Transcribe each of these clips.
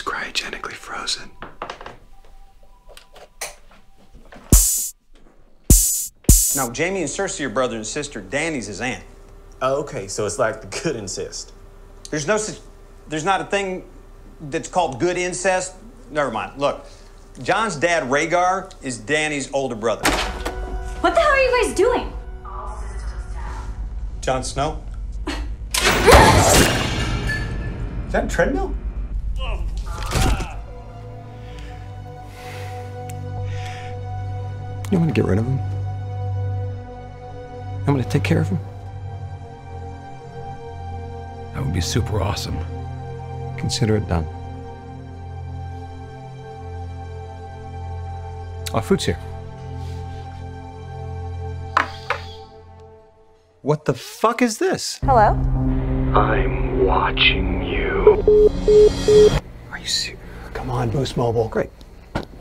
was cryogenically frozen. No, Jaime and Cersei are brother and sister. Dany's his aunt. Oh, okay, so it's like the good incest. There's no such, there's not a thing that's called good incest. Never mind. Look, Jon's dad, Rhaegar, is Dany's older brother. What the hell are you guys doing? Jon Snow? Is that a treadmill? You want to get rid of him? I'm going to take care of him. That would be super awesome. Consider it done. Our food's here. What the fuck is this? Hello? I'm watching you. Are you serious? Come on, Boost Mobile. Great.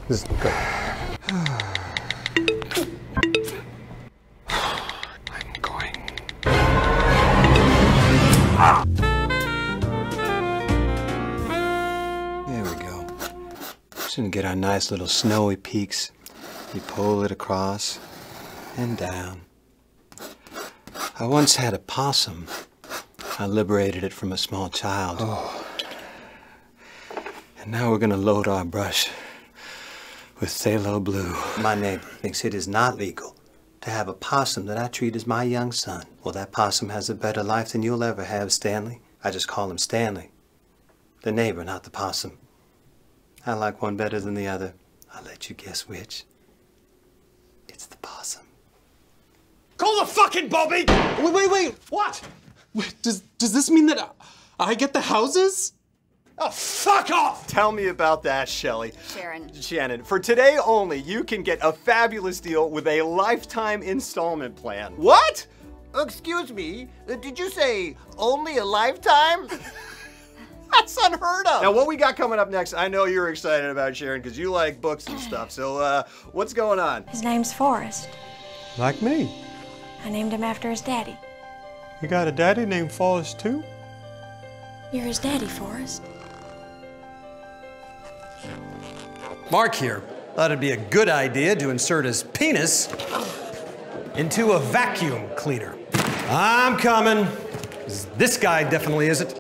This is great. Gonna get our nice little snowy peaks. You pull it across and down. I once had a possum. I liberated it from a small child. Oh. And now we're gonna load our brush with Phthalo Blue. My neighbor thinks it is not legal to have a possum that I treat as my young son. Well, that possum has a better life than you'll ever have, Stanley. I just call him Stanley. The neighbor, not the possum. I like one better than the other. I'll let you guess which. It's the possum. Call the fucking Bobby! Wait, wait, wait. What? Wait, Does, does this mean that I get the houses? Oh, fuck off! Tell me about that, Shelly. Sharon. Shannon, for today only, you can get a fabulous deal with a lifetime installment plan. What? Excuse me, uh, did you say only a lifetime? That's unheard of. Now, what we got coming up next, I know you're excited about, Sharon, because you like books and stuff. So, uh, what's going on? His name's Forrest. Like me. I named him after his daddy. You got a daddy named Forrest too? You're his daddy, Forrest. Mark here thought it'd be a good idea to insert his penis into a vacuum cleaner. I'm coming. This guy definitely isn't.